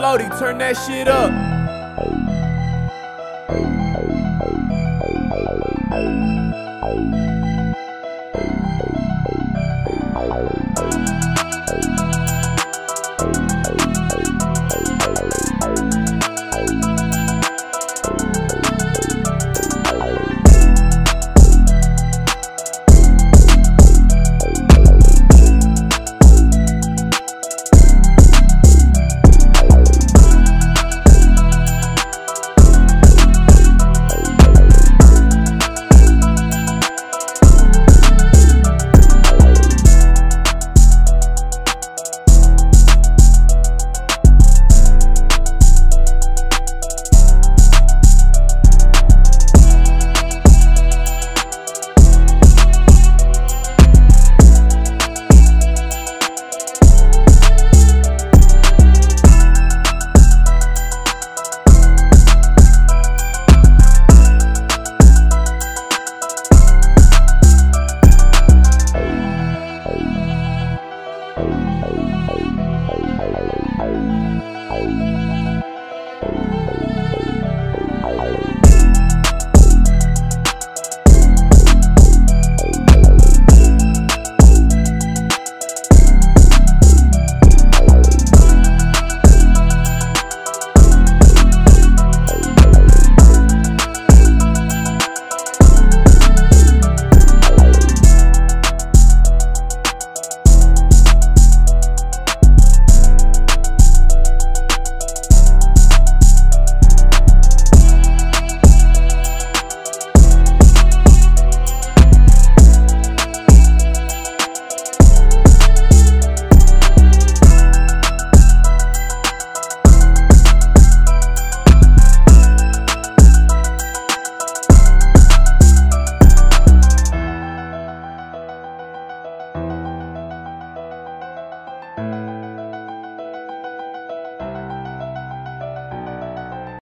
Floaty, turn that shit up.